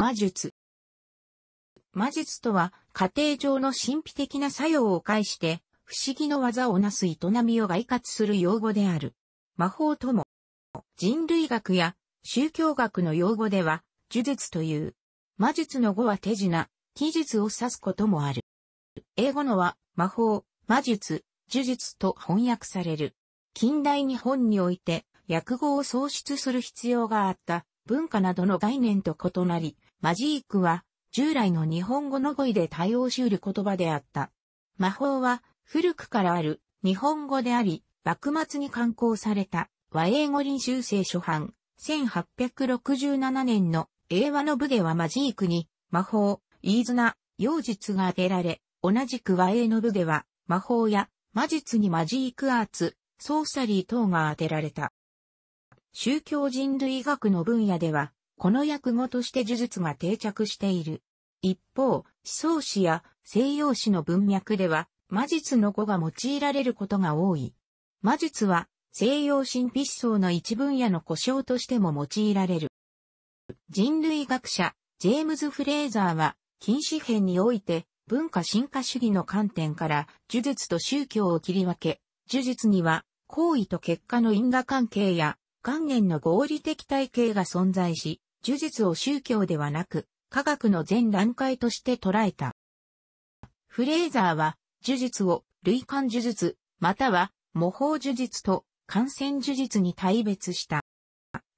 魔術。魔術とは、家庭上の神秘的な作用を介して、不思議の技をなす営みを概括する用語である。魔法とも、人類学や宗教学の用語では、呪術という。魔術の語は手品、技術を指すこともある。英語のは、魔法、魔術、呪術と翻訳される。近代日本において、訳語を創出する必要があった文化などの概念と異なり、マジークは従来の日本語の語彙で対応し得る言葉であった。魔法は古くからある日本語であり、幕末に刊行された和英語臨修正初版1867年の英和の部ではマジークに魔法、飯綱、妖術が当てられ、同じく和英の部では魔法や魔術にマジークアーツ、ソーサリー等が当てられた。宗教人類学の分野では、この訳語として呪術が定着している。一方、思想史や西洋史の文脈では、魔術の語が用いられることが多い。魔術は、西洋神秘思想の一分野の故障としても用いられる。人類学者、ジェームズ・フレーザーは、禁止編において、文化進化主義の観点から、呪術と宗教を切り分け、呪術には、行為と結果の因果関係や、関連の合理的体系が存在し、呪術を宗教ではなく、科学の前段階として捉えた。フレーザーは、呪術を類間呪術、または模倣呪術と感染呪術に大別した。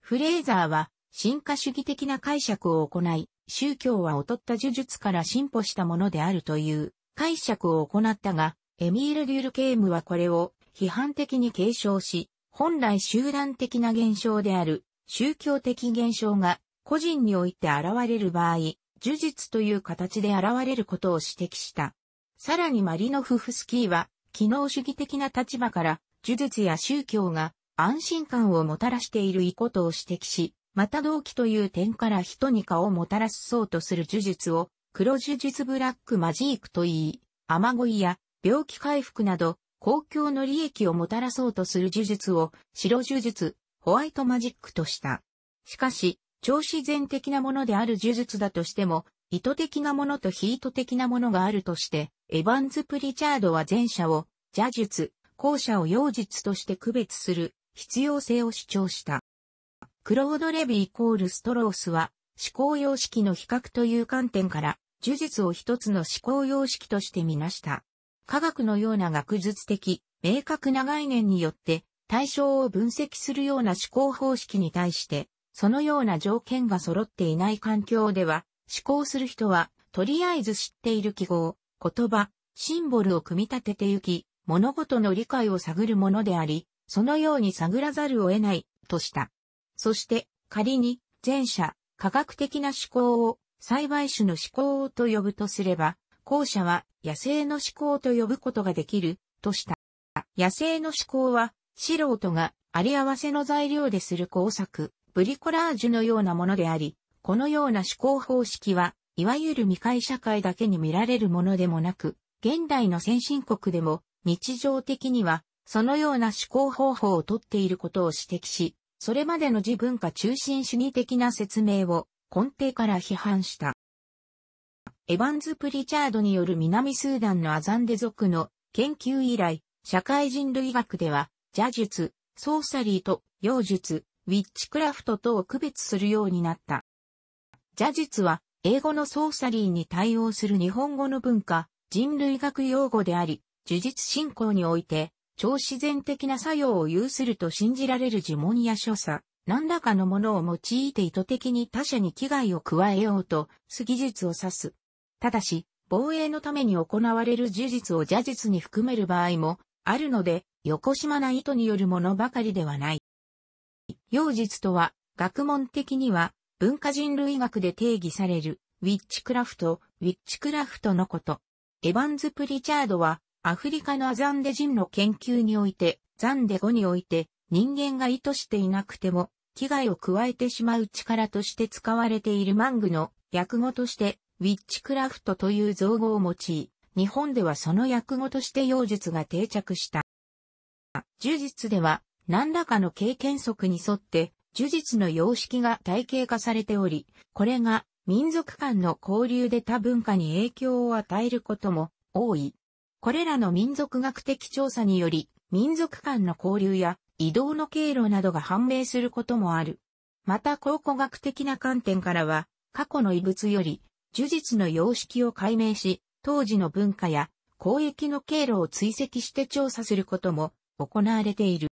フレーザーは、進化主義的な解釈を行い、宗教は劣った呪術から進歩したものであるという解釈を行ったが、エミール・デュルケームはこれを批判的に継承し、本来集団的な現象である宗教的現象が個人において現れる場合、呪術という形で現れることを指摘した。さらにマリノフフスキーは、機能主義的な立場から、呪術や宗教が安心感をもたらしていることを指摘し、また動機という点から人に顔をもたらすそうとする呪術を、黒呪術ブラックマジークと言い、雨乞いや病気回復など、公共の利益をもたらそうとする呪術を白呪術、ホワイトマジックとした。しかし、超自然的なものである呪術だとしても、意図的なものと非意図的なものがあるとして、エヴァンズ・プリチャードは前者を邪術、後者を妖術として区別する必要性を主張した。クロード・レビイコールストロースは思考様式の比較という観点から呪術を一つの思考様式としてみなした。科学のような学術的、明確な概念によって対象を分析するような思考方式に対して、そのような条件が揃っていない環境では、思考する人は、とりあえず知っている記号、言葉、シンボルを組み立ててゆき、物事の理解を探るものであり、そのように探らざるを得ない、とした。そして、仮に、前者、科学的な思考を、栽培種の思考と呼ぶとすれば、後者は野生の思考と呼ぶことができる、とした。野生の思考は、素人があり合わせの材料でする工作、ブリコラージュのようなものであり、このような思考方式は、いわゆる未開社会だけに見られるものでもなく、現代の先進国でも日常的には、そのような思考方法をとっていることを指摘し、それまでの自文化中心主義的な説明を根底から批判した。エヴァンズ・プリチャードによる南スーダンのアザンデ族の研究以来、社会人類学では、邪術、ソーサリーと妖術、ウィッチクラフトとを区別するようになった。邪術は、英語のソーサリーに対応する日本語の文化、人類学用語であり、呪術信仰において、超自然的な作用を有すると信じられる呪文や所作、何らかのものを用いて意図的に他者に危害を加えようと、す技術を指す。ただし、防衛のために行われる呪術を邪術に含める場合もあるので、横島な意図によるものばかりではない。妖術とは、学問的には文化人類学で定義されるウィッチクラフト、ウィッチクラフトのこと。エヴァンズ・プリチャードはアフリカのアザンデ人の研究において、ザンデ語において人間が意図していなくても危害を加えてしまう力として使われているマングの訳語としてウィッチクラフトという造語を用い、日本ではその訳語として妖術が定着した。呪術では何らかの経験則に沿って呪術の様式が体系化されており、これが民族間の交流で多文化に影響を与えることも多い。これらの民族学的調査により、民族間の交流や移動の経路などが判明することもある。また考古学的な観点からは、過去の遺物より、呪術の様式を解明し、当時の文化や交易の経路を追跡して調査することも行われている。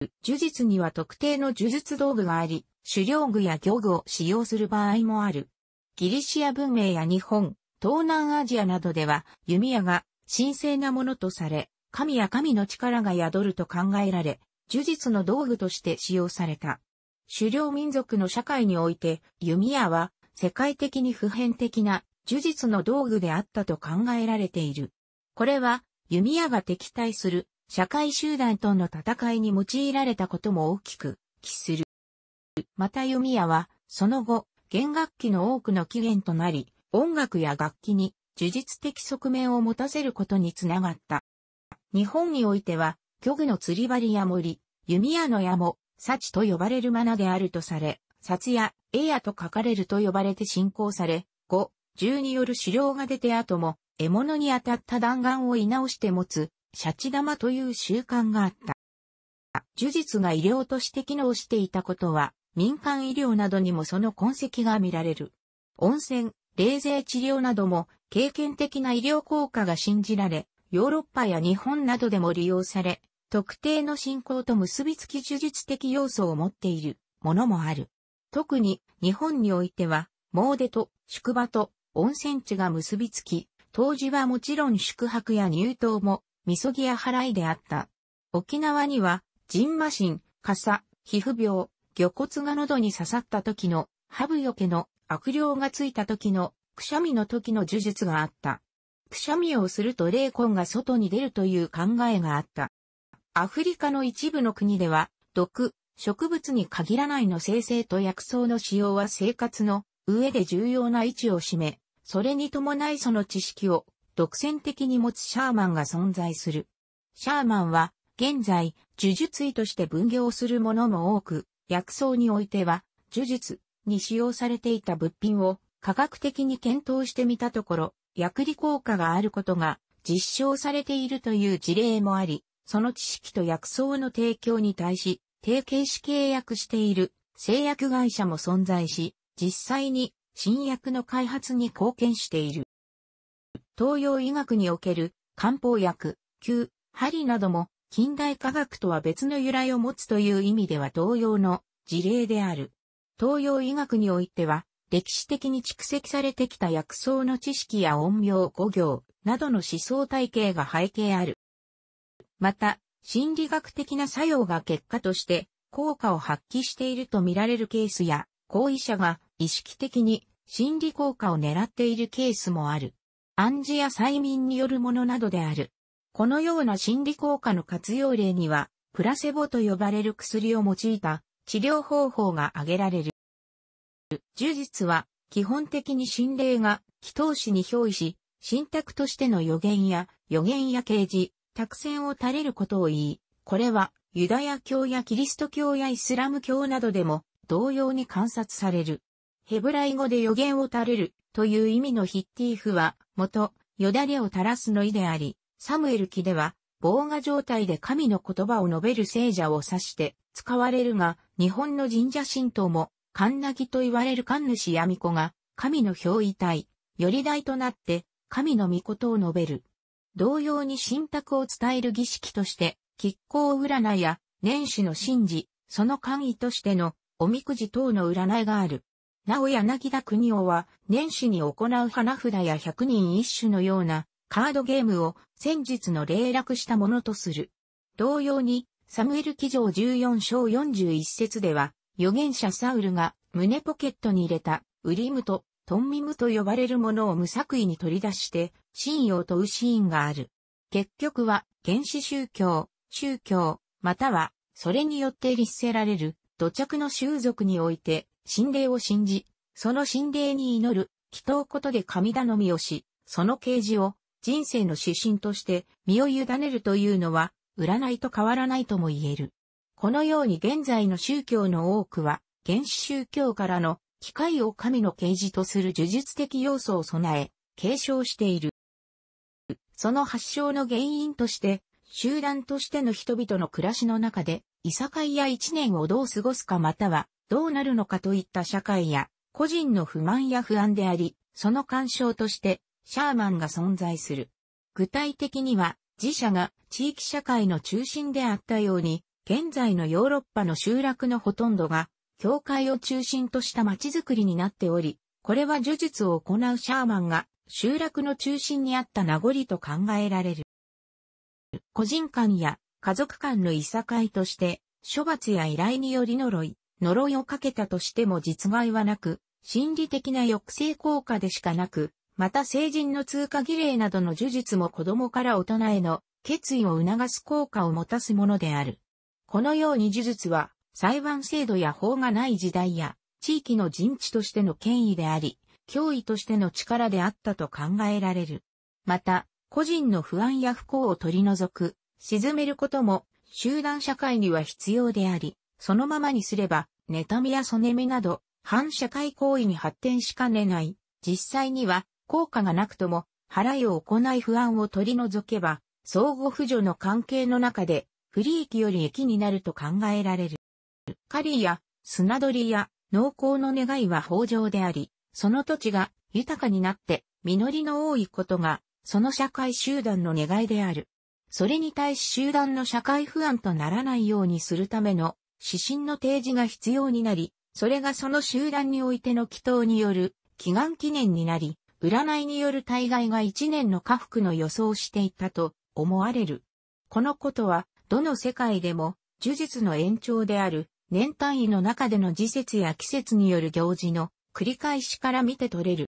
呪術には特定の呪術道具があり、狩猟具や漁具を使用する場合もある。ギリシア文明や日本、東南アジアなどでは弓矢が神聖なものとされ、神や神の力が宿ると考えられ、呪術の道具として使用された。狩猟民族の社会において、弓矢は世界的に普遍的な呪術の道具であったと考えられている。これは弓矢が敵対する社会集団との戦いに用いられたことも大きく記する。また弓矢はその後、弦楽器の多くの起源となり、音楽や楽器に呪術的側面を持たせることにつながった。日本においては、漁具の釣り針や森、弓矢の矢も、幸と呼ばれるマナであるとされ、札や絵矢と書かれると呼ばれて信仰され、5、銃による狩猟が出て後も、獲物に当たった弾丸を居直して持つ、シャチ玉という習慣があった。呪術が医療として機能していたことは、民間医療などにもその痕跡が見られる。温泉、冷税治療なども経験的な医療効果が信じられ、ヨーロッパや日本などでも利用され、特定の信仰と結びつき呪術的要素を持っているものもある。特に日本においては、詣でと宿場と温泉地が結びつき、当時はもちろん宿泊や入湯も、みそぎや払いであった。沖縄には、ジンマシン、傘、皮膚病、魚骨が喉に刺さった時の、ハブよけの悪霊がついた時の、くしゃみの時の呪術があった。くしゃみをすると霊魂が外に出るという考えがあった。アフリカの一部の国では、毒、植物に限らないの生成と薬草の使用は生活の上で重要な位置を占め、それに伴いその知識を独占的に持つシャーマンが存在する。シャーマンは現在呪術医として分業するものも多く、薬草においては呪術に使用されていた物品を科学的に検討してみたところ、薬理効果があることが実証されているという事例もあり、その知識と薬草の提供に対し、提携し契約している製薬会社も存在し、実際に新薬の開発に貢献している。東洋医学における漢方薬、灸、針なども近代科学とは別の由来を持つという意味では同様の事例である。東洋医学においては歴史的に蓄積されてきた薬草の知識や陰陽五行などの思想体系が背景ある。また、心理学的な作用が結果として効果を発揮しているとみられるケースや、行為者が意識的に心理効果を狙っているケースもある。暗示や催眠によるものなどである。このような心理効果の活用例には、プラセボと呼ばれる薬を用いた治療方法が挙げられる。呪術は基本的に心霊が祈祷師に憑依し、信託としての予言や予言や啓示、託戦を垂れることを言い、これはユダヤ教やキリスト教やイスラム教などでも同様に観察される。ヘブライ語で予言を垂れるという意味のヒッティーフは元よだれを垂らすの意であり、サムエル記では防画状態で神の言葉を述べる聖者を指して使われるが、日本の神社神道も神なぎと言われる神主闇子が、神の表意体、より台となって、神の御事を述べる。同様に神託を伝える儀式として、吉行占いや年始の神事、その簡易としてのおみくじ等の占いがある。なお柳田国夫は年始に行う花札や百人一首のようなカードゲームを戦術の霊落したものとする。同様にサムエル記上14章41節では預言者サウルが胸ポケットに入れたウリムとトンミムと呼ばれるものを無作為に取り出して信用とうシーンがある。結局は原始宗教、宗教、またはそれによって立せられる土着の習俗において神霊を信じ、その神霊に祈る祈祷ことで神頼みをし、その啓示を人生の指針として身を委ねるというのは占いと変わらないとも言える。このように現在の宗教の多くは、原始宗教からの機械を神の啓示とする呪術的要素を備え、継承している。その発祥の原因として、集団としての人々の暮らしの中で、いさかいや一年をどう過ごすかまたは、どうなるのかといった社会や、個人の不満や不安であり、その干渉として、シャーマンが存在する。具体的には、自社が地域社会の中心であったように、現在のヨーロッパの集落のほとんどが、教会を中心とした街づくりになっており、これは呪術を行うシャーマンが集落の中心にあった名残と考えられる。個人間や家族間のいさかいとして、処罰や依頼により呪い、呪いをかけたとしても実害はなく、心理的な抑制効果でしかなく、また成人の通過儀礼などの呪術も子供から大人への決意を促す効果を持たすものである。このように呪術は裁判制度や法がない時代や地域の陣地としての権威であり、脅威としての力であったと考えられる。また、個人の不安や不幸を取り除く、沈めることも集団社会には必要であり、そのままにすれば、妬みやそねみなど、反社会行為に発展しかねない。実際には、効果がなくとも、払いを行い不安を取り除けば、相互扶助の関係の中で、不利益より益になると考えられる。狩りや、砂取りや、農耕の願いは豊穣であり、その土地が豊かになって、実りの多いことが、その社会集団の願いである。それに対し集団の社会不安とならないようにするための指針の提示が必要になり、それがその集団においての祈祷による祈願記念になり、占いによる大概が一年の家福の予想をしていたと思われる。このことは、どの世界でも、呪術の延長である、年単位の中での時節や季節による行事の繰り返しから見て取れる。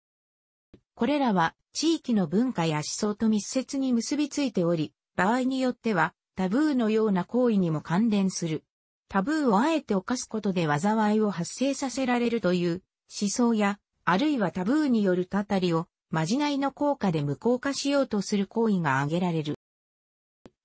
これらは、地域の文化や思想と密接に結びついており、場合によっては、タブーのような行為にも関連する。タブーをあえて犯すことで災いを発生させられるという思想や、あるいはタブーによるたたりを、まじないの効果で無効化しようとする行為が挙げられる。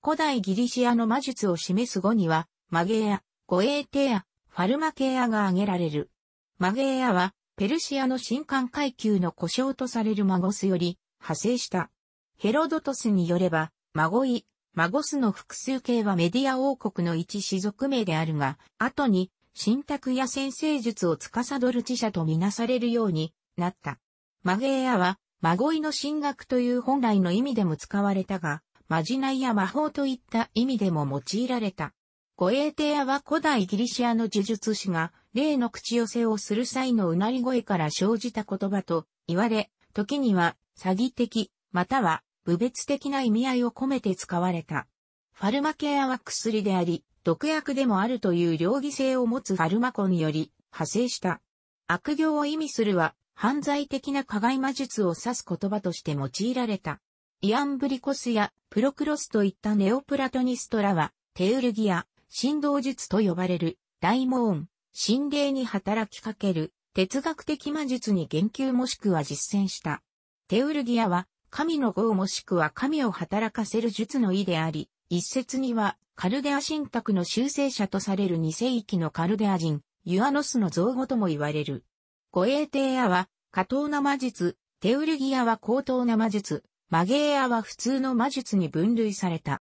古代ギリシアの魔術を示す語には、マゲア、ゴエーテア、ファルマケアが挙げられる。マゲエアは、ペルシアの新刊階級の故障とされるマゴスより派生した。ヘロドトスによれば、マゴイ、マゴスの複数形はメディア王国の一種族名であるが、後に、信託や先生術を司る知者とみなされるようになった。マゲーヤは、マゴイの神学という本来の意味でも使われたが、マジナイや魔法といった意味でも用いられた。ゴエーテアは古代ギリシアの呪術師が、霊の口寄せをする際のうなり声から生じた言葉と言われ、時には詐欺的、または部別的な意味合いを込めて使われた。ファルマケアは薬であり、毒薬でもあるという両義性を持つファルマコにより派生した。悪行を意味するは、犯罪的な加害魔術を指す言葉として用いられた。イアンブリコスやプロクロスといったネオプラトニストらは、テウルギア、神道術と呼ばれる、大門、心霊に働きかける、哲学的魔術に言及もしくは実践した。テウルギアは、神の語もしくは神を働かせる術の意であり、一説には、カルデア神卓の修正者とされる二世紀のカルデア人、ユアノスの造語とも言われる。ゴエーテーアは、過当な魔術、テウルギアは高等な魔術、マゲーアは普通の魔術に分類された。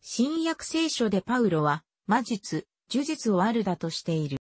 新約聖書でパウロは、魔術、呪術をあるだとしている。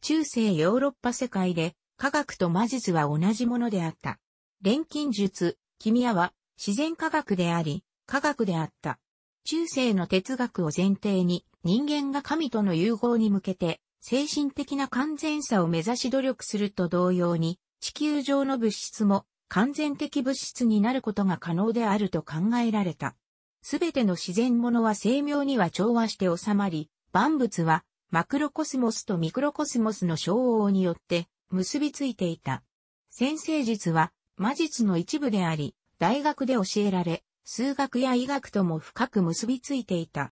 中世ヨーロッパ世界で、科学と魔術は同じものであった。錬金術、キミアは自然科学であり、科学であった。中世の哲学を前提に人間が神との融合に向けて精神的な完全さを目指し努力すると同様に地球上の物質も完全的物質になることが可能であると考えられた。すべての自然物は精妙には調和して収まり、万物はマクロコスモスとミクロコスモスの照応によって結びついていた。先生術は魔術の一部であり、大学で教えられ、数学や医学とも深く結びついていた。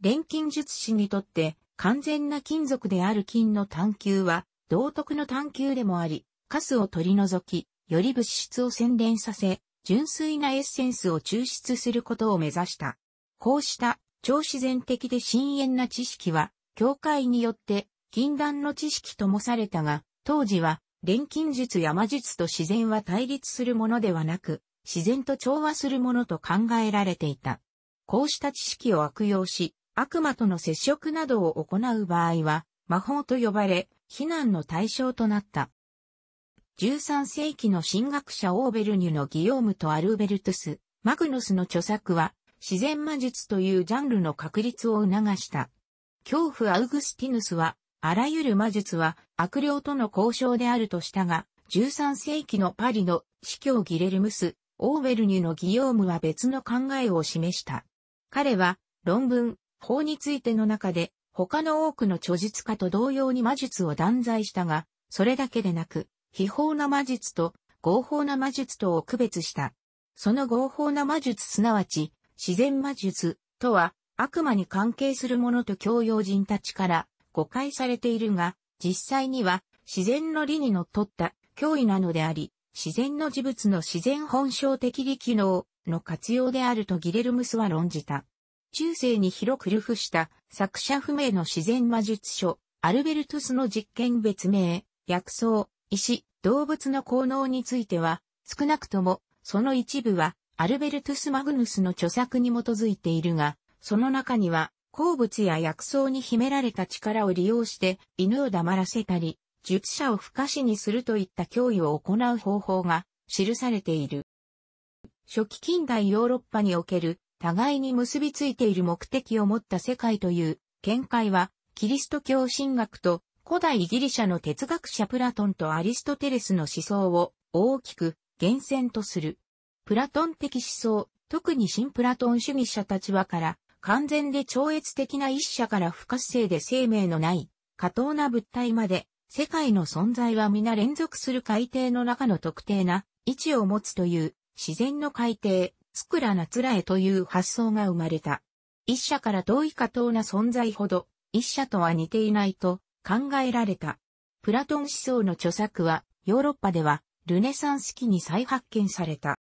錬金術師にとって完全な金属である金の探求は道徳の探求でもあり、カスを取り除き、より物質を洗練させ、純粋なエッセンスを抽出することを目指した。こうした超自然的で深遠な知識は、教会によって禁断の知識ともされたが、当時は、錬金術や魔術と自然は対立するものではなく、自然と調和するものと考えられていた。こうした知識を悪用し、悪魔との接触などを行う場合は、魔法と呼ばれ、非難の対象となった。13世紀の神学者オーベルニュのギヨームとアルベルトス、マグノスの著作は、自然魔術というジャンルの確立を促した。恐怖アウグスティヌスは、あらゆる魔術は悪霊との交渉であるとしたが、13世紀のパリの司教ギレルムス、オーベルニュのギヨームは別の考えを示した。彼は、論文、法についての中で、他の多くの著述家と同様に魔術を断罪したが、それだけでなく、秘法な魔術と合法な魔術とを区別した。その合法な魔術すなわち自然魔術とは悪魔に関係するものと教養人たちから誤解されているが、実際には自然の理にのっとった脅威なのであり、自然の事物の自然本性的理機能の活用であるとギレルムスは論じた。中世に広く流布した作者不明の自然魔術書、アルベルトスの実験別名、薬草、石、動物の効能については、少なくとも、その一部は、アルベルトゥス・マグヌスの著作に基づいているが、その中には、鉱物や薬草に秘められた力を利用して犬を黙らせたり、術者を不可視にするといった脅威を行う方法が記されている。初期近代ヨーロッパにおける互いに結びついている目的を持った世界という見解はキリスト教神学と古代ギリシャの哲学者プラトンとアリストテレスの思想を大きく厳選とする。プラトン的思想、特に新プラトン主義者たちはから完全で超越的な一者から不活性で生命のない過当な物体まで世界の存在は皆連続する海底の中の特定な位置を持つという自然の海底、つくらなつらえという発想が生まれた。一者から遠い過当な存在ほど一者とは似ていないと考えられた。プラトン思想の著作は、ヨーロッパでは、ルネサンス期に再発見された。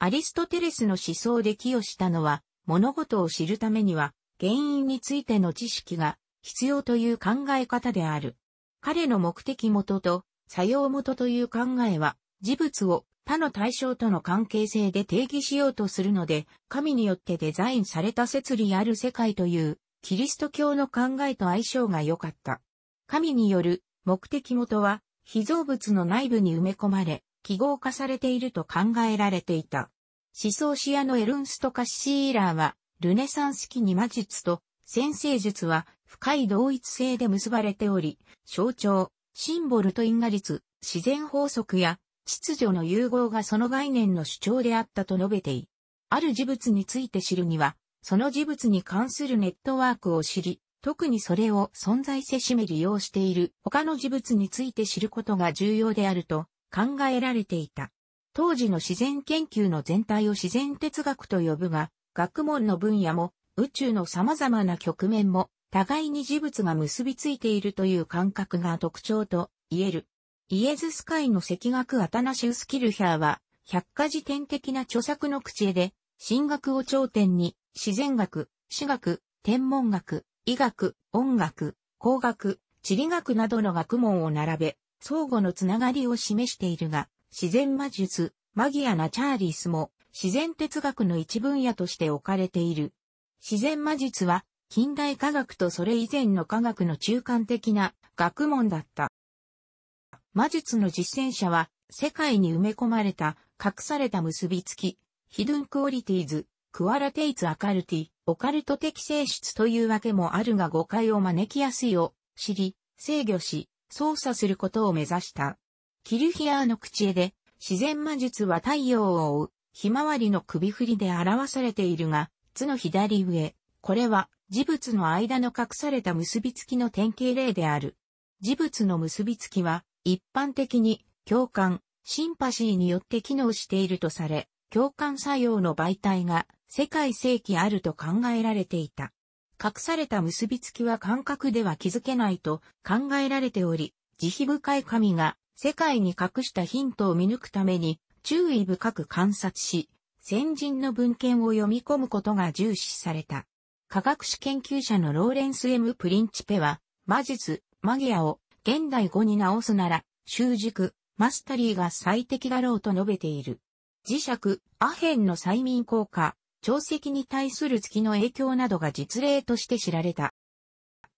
アリストテレスの思想で寄与したのは、物事を知るためには、原因についての知識が必要という考え方である。彼の目的元と作用元という考えは、事物を他の対象との関係性で定義しようとするので、神によってデザインされた摂理ある世界というキリスト教の考えと相性が良かった。神による目的元は、被造物の内部に埋め込まれ、記号化されていると考えられていた。思想シアのエルンスト・カッシーラーは、ルネサンス期に魔術と先生術は深い同一性で結ばれており、象徴、シンボルと因果律、自然法則や秩序の融合がその概念の主張であったと述べてい。ある事物について知るには、その事物に関するネットワークを知り、特にそれを存在せしめ利用している他の事物について知ることが重要であると考えられていた。当時の自然研究の全体を自然哲学と呼ぶが、学問の分野も宇宙の様々な局面も互いに事物が結びついているという感覚が特徴と言える。イエズス会の赤学アタナシウス・キルヒャーは、百科事典的な著作の口で、神学を頂点に、自然学、史学、天文学、医学、音楽、工学、地理学などの学問を並べ、相互のつながりを示しているが、自然魔術、マギアナ・チャーリースも自然哲学の一分野として置かれている。自然魔術は近代科学とそれ以前の科学の中間的な学問だった。魔術の実践者は世界に埋め込まれた隠された結びつき、ヒドゥンクオリティーズ、クアラテイツアカルティ、オカルト的性質というわけもあるが誤解を招きやすいを知り、制御し、操作することを目指した。キルヒアーの口絵で、自然魔術は太陽を追う、ひまわりの首振りで表されているが、図の左上、これは事物の間の隠された結びつきの典型例である。事物の結びつきは、一般的に共感、シンパシーによって機能しているとされ、共感作用の媒体が世界世紀あると考えられていた。隠された結びつきは感覚では気づけないと考えられており、慈悲深い神が世界に隠したヒントを見抜くために注意深く観察し、先人の文献を読み込むことが重視された。科学史研究者のローレンス・エム・プリンチペは、魔術、 magia を現代語に直すなら、習熟、 mastery が最適だろうと述べている。磁石、アヘンの催眠効果、潮汐に対する月の影響などが実例として知られた。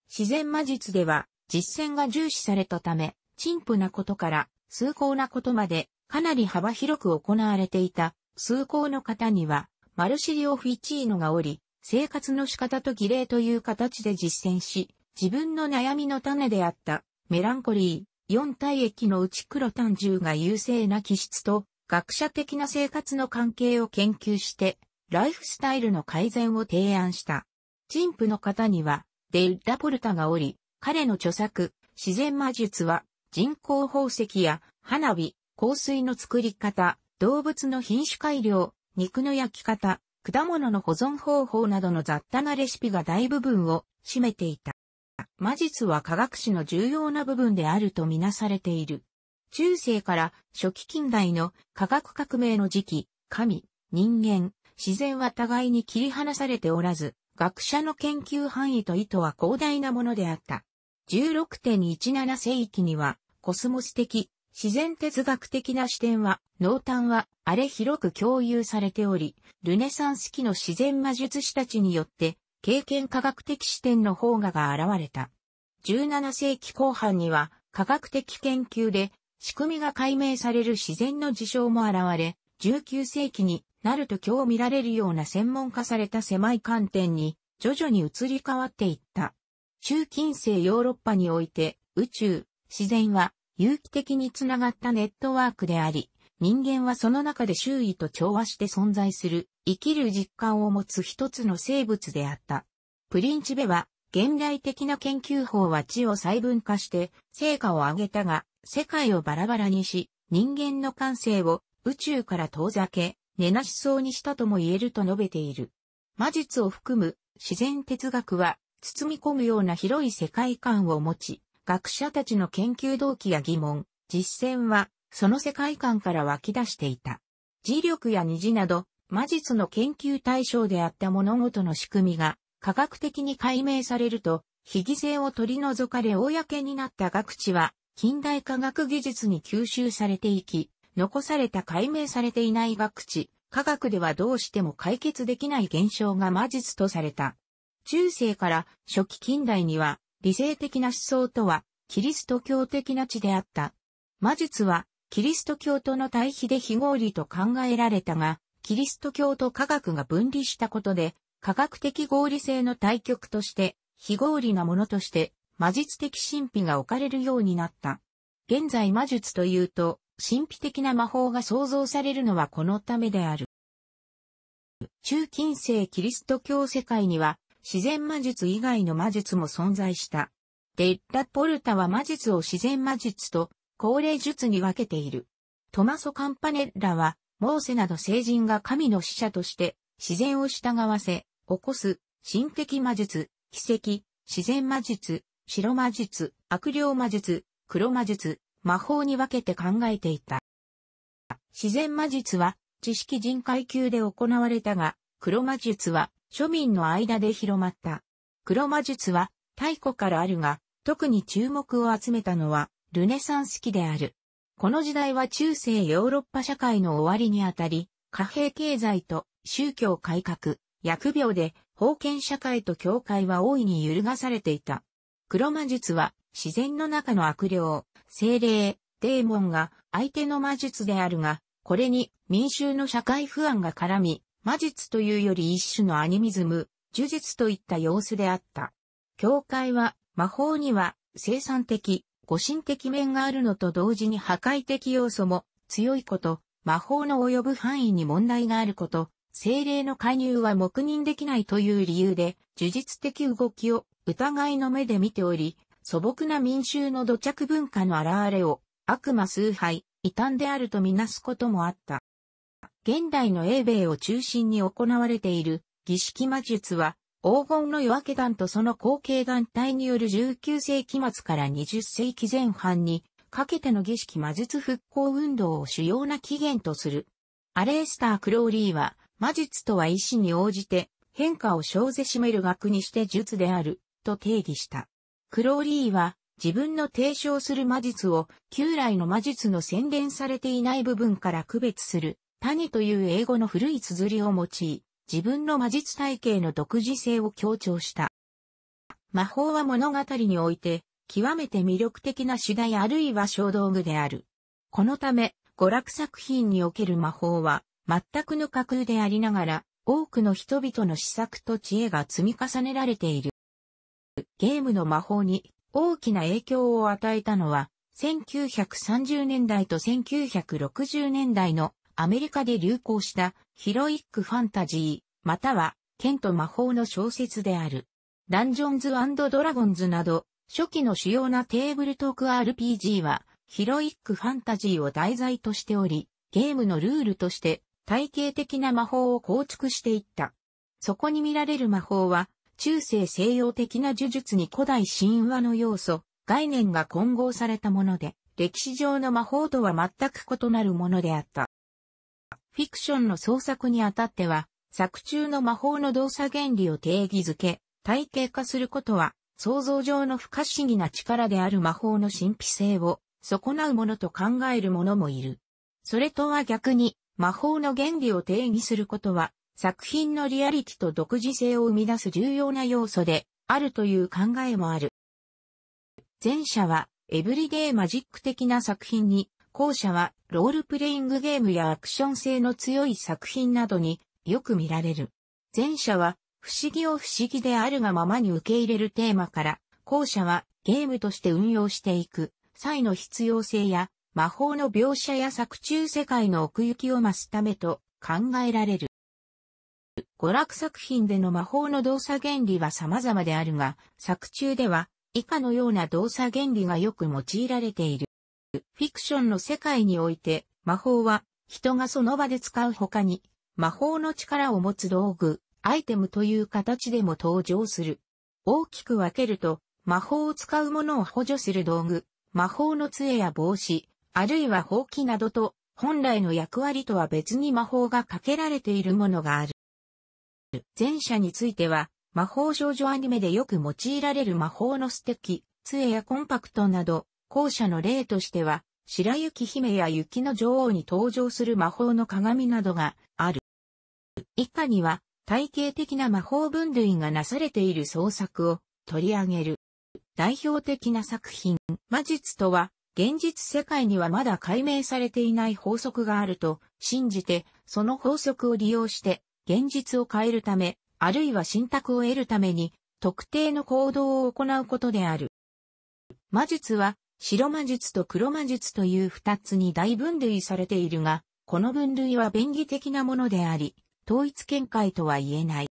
自然魔術では実践が重視されたため、陳腐なことから崇高なことまでかなり幅広く行われていた崇高の方にはマルシリオ・フィチーノがおり、生活の仕方と儀礼という形で実践し、自分の悩みの種であったメランコリー、四体液の内黒単獣が優勢な気質と学者的な生活の関係を研究して、ライフスタイルの改善を提案した。陳腐の方には、デル・ラポルタがおり、彼の著作、自然魔術は、人工宝石や花火、香水の作り方、動物の品種改良、肉の焼き方、果物の保存方法などの雑多なレシピが大部分を占めていた。魔術は科学史の重要な部分であるとみなされている。中世から初期近代の科学革命の時期、神、人間、自然は互いに切り離されておらず、学者の研究範囲と意図は広大なものであった。16.17世紀には、コスモス的、自然哲学的な視点は、濃淡は、あれ広く共有されており、ルネサンス期の自然魔術師たちによって、経験科学的視点の方がが現れた。17世紀後半には、科学的研究で、仕組みが解明される自然の事象も現れ、19世紀になると今日見られるような専門化された狭い観点に徐々に移り変わっていった。中近世ヨーロッパにおいて宇宙、自然は有機的につながったネットワークであり、人間はその中で周囲と調和して存在する生きる実感を持つ一つの生物であった。プリンチベは現代的な研究法は地を細分化して成果を上げたが、世界をバラバラにし、人間の感性を宇宙から遠ざけ、根なしそうにしたとも言えると述べている。魔術を含む自然哲学は包み込むような広い世界観を持ち、学者たちの研究動機や疑問、実践はその世界観から湧き出していた。磁力や虹など魔術の研究対象であった物事の仕組みが科学的に解明されると、非議性を取り除かれ公になった学知は近代科学技術に吸収されていき、残された解明されていない学知、科学ではどうしても解決できない現象が魔術とされた。中世から初期近代には理性的な思想とはキリスト教的な地であった。魔術はキリスト教との対比で非合理と考えられたが、キリスト教と科学が分離したことで、科学的合理性の対極として、非合理なものとして、魔術的神秘が置かれるようになった。現在魔術というと、神秘的な魔法が創造されるのはこのためである。中近世キリスト教世界には自然魔術以外の魔術も存在した。デッラ・ポルタは魔術を自然魔術と高齢術に分けている。トマソ・カンパネッラは、モーセなど聖人が神の使者として自然を従わせ、起こす神的魔術、奇跡、自然魔術、白魔術、悪霊魔術、黒魔術、魔法に分けて考えていた。自然魔術は知識人階級で行われたが、黒魔術は庶民の間で広まった。黒魔術は太古からあるが、特に注目を集めたのはルネサンス期である。この時代は中世ヨーロッパ社会の終わりにあたり、貨幣経済と宗教改革、疫病で封建社会と教会は大いに揺るがされていた。黒魔術は自然の中の悪霊、精霊、デーモンが相手の魔術であるが、これに民衆の社会不安が絡み、魔術というより一種のアニミズム、呪術といった様子であった。教会は魔法には生産的、誤神的面があるのと同時に破壊的要素も強いこと、魔法の及ぶ範囲に問題があること、精霊の介入は黙認できないという理由で、呪術的動きを疑いの目で見ており、素朴な民衆の土着文化の現れを悪魔崇拝、異端であるとみなすこともあった。現代の英米を中心に行われている儀式魔術は黄金の夜明け団とその後継団体による19世紀末から20世紀前半にかけての儀式魔術復興運動を主要な起源とする。アレースター・クローリーは魔術とは意思に応じて変化を生ぜしめる学にして術であると定義した。クローリーは自分の提唱する魔術を旧来の魔術の洗練されていない部分から区別する谷という英語の古い綴りを用い、自分の魔術体系の独自性を強調した。魔法は物語において、極めて魅力的な主題あるいは小道具である。このため、娯楽作品における魔法は、全くの架空でありながら、多くの人々の施策と知恵が積み重ねられている。ゲームの魔法に大きな影響を与えたのは、1930年代と1960年代のアメリカで流行したヒロイックファンタジー、または剣と魔法の小説である。ダンジョンズドラゴンズなど、初期の主要なテーブルトーク RPG は、ヒロイックファンタジーを題材としており、ゲームのルールとして体系的な魔法を構築していった。そこに見られる魔法は、中世西洋的な呪術に古代神話の要素、概念が混合されたもので、歴史上の魔法とは全く異なるものであった。フィクションの創作にあたっては、作中の魔法の動作原理を定義づけ、体系化することは、想像上の不可思議な力である魔法の神秘性を損なうものと考える者もいる。それとは逆に、魔法の原理を定義することは、作品のリアリティと独自性を生み出す重要な要素であるという考えもある。前者は、エブリデイマジック的な作品に後者はロールプレイングゲームやアクション性の強い作品などによく見られる。前者は不思議を不思議であるがままに受け入れるテーマから、後者はゲームとして運用していく際の必要性や魔法の描写や作中世界の奥行きを増すためと考えられる。娯楽作品での魔法の動作原理は様々であるが、作中では以下のような動作原理がよく用いられている。フィクションの世界において、魔法は人がその場で使う他に、魔法の力を持つ道具、アイテムという形でも登場する。大きく分けると、魔法を使うものを補助する道具、魔法の杖や帽子、あるいは法器などと、本来の役割とは別に魔法がかけられているものがある。前者については、魔法少女アニメでよく用いられる魔法のステッキ、杖やコンパクトなど、後者の例としては、白雪姫や雪の女王に登場する魔法の鏡などがある。以下には、体系的な魔法分類がなされている創作を取り上げる。代表的な作品、魔術とは、現実世界にはまだ解明されていない法則があると信じて、その法則を利用して現実を変えるため、あるいは信託を得るために特定の行動を行うことである。魔術は白魔術と黒魔術という二つに大分類されているが、この分類は便宜的なものであり、統一見解とは言えない。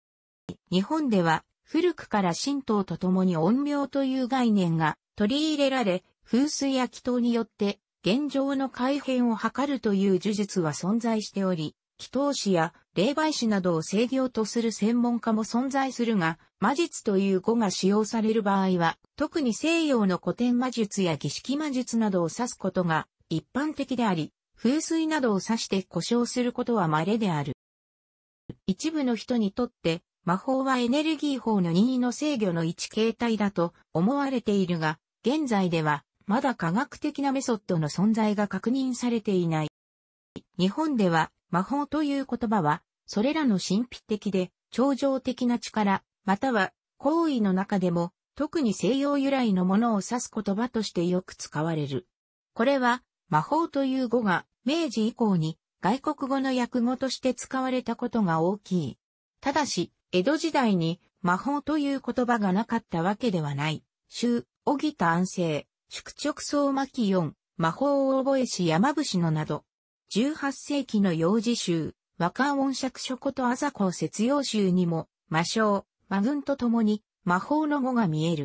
日本では古くから神道とともに陰陽という概念が取り入れられ、風水や祈祷によって現状の改変を図るという呪術は存在しており、祈祷師や霊媒師などを制御とする専門家も存在するが、魔術という語が使用される場合は、特に西洋の古典魔術や儀式魔術などを指すことが一般的であり、風水などを指して故障することは稀である。一部の人にとって、魔法はエネルギー法の任意の制御の一形態だと思われているが、現在ではまだ科学的なメソッドの存在が確認されていない。日本では魔法という言葉は、それらの神秘的で、超常的な力、または、行為の中でも、特に西洋由来のものを指す言葉としてよく使われる。これは、魔法という語が、明治以降に、外国語の訳語として使われたことが大きい。ただし、江戸時代に魔法という言葉がなかったわけではない。周、小木田安政、宿直草巻四、魔法を覚えし山伏のなど、18世紀の幼児集、和歌音釈書ことあざこ節用集にも、魔性、魔群とともに魔法の語が見える。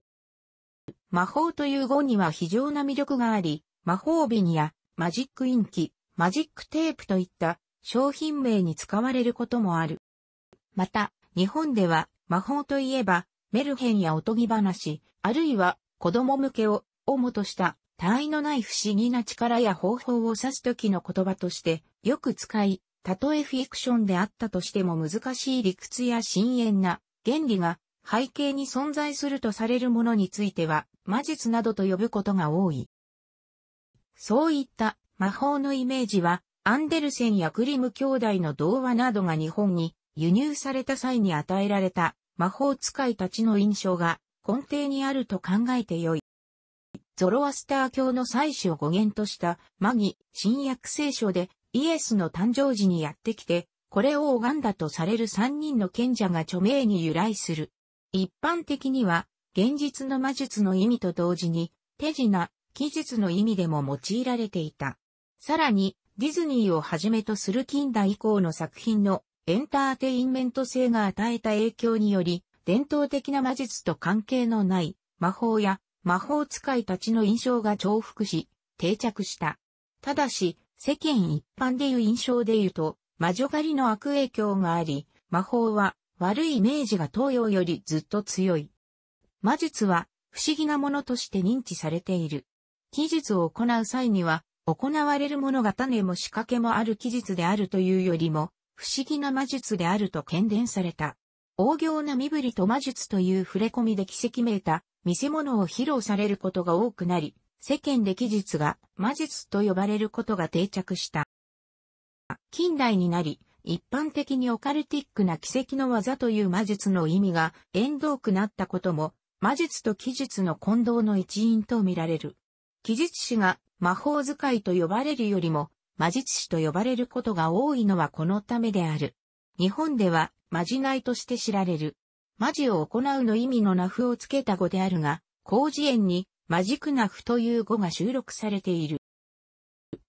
魔法という語には非常な魅力があり、魔法瓶やマジックインキ、マジックテープといった商品名に使われることもある。また、日本では魔法といえば、メルヘンやおとぎ話、あるいは子供向けを主とした他愛のない不思議な力や方法を指す時の言葉としてよく使い、たとえフィクションであったとしても難しい理屈や深遠な原理が背景に存在するとされるものについては魔術などと呼ぶことが多い。そういった魔法のイメージは、アンデルセンやクリム兄弟の童話などが日本に輸入された際に与えられた魔法使いたちの印象が根底にあると考えてよい。ゾロアスター教の祭祀を語源としたマギ、新約聖書でイエスの誕生時にやってきて、これを拝んだとされる三人の賢者が著名に由来する。一般的には、現実の魔術の意味と同時に、手品、記述の意味でも用いられていた。さらに、ディズニーをはじめとする近代以降の作品のエンターテインメント性が与えた影響により、伝統的な魔術と関係のない魔法や魔法使いたちの印象が重複し、定着した。ただし、世間一般でいう印象で言うと、魔女狩りの悪影響があり、魔法は悪いイメージが東洋よりずっと強い。魔術は不思議なものとして認知されている。記述を行う際には、行われるものが種も仕掛けもある記述であるというよりも、不思議な魔術であると懸伝された。大行な身振りと魔術という触れ込みで奇跡めいた見せ物を披露されることが多くなり、世間で記述が魔術と呼ばれることが定着した。近代になり、一般的にオカルティックな奇跡の技という魔術の意味が縁遠くなったことも、魔術と記述の混同の一因と見られる。記述師が魔法使いと呼ばれるよりも、魔術師と呼ばれることが多いのはこのためである。日本では、魔じないとして知られる。魔事を行うの意味の名符をつけた語であるが、広辞苑に、マジクナフという語が収録されている。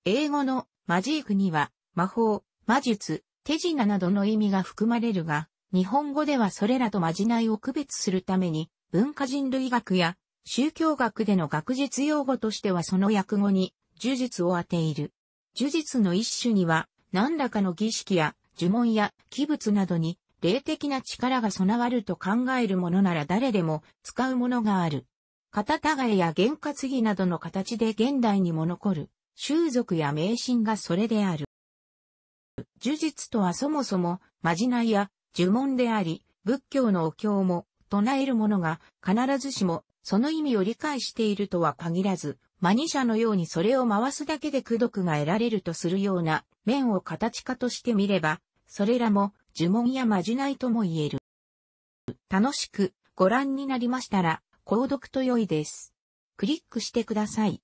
英語のマジークには、魔法、魔術、手品などの意味が含まれるが、日本語ではそれらとまじないを区別するために、文化人類学や宗教学での学術用語としてはその訳語に呪術を当ている。呪術の一種には何らかの儀式や呪文や器物などに霊的な力が備わると考えるものなら誰でも使うものがある。肩違いや験担ぎなどの形で現代にも残る習俗や迷信がそれである。呪術とはそもそもまじないや呪文であり、仏教のお経も唱える者が必ずしもその意味を理解しているとは限らず、マニ社のようにそれを回すだけで功徳が得られるとするような面を形化としてみれば、それらも呪文やまじないとも言える。楽しくご覧になりましたら、購読と良いです。クリックしてください。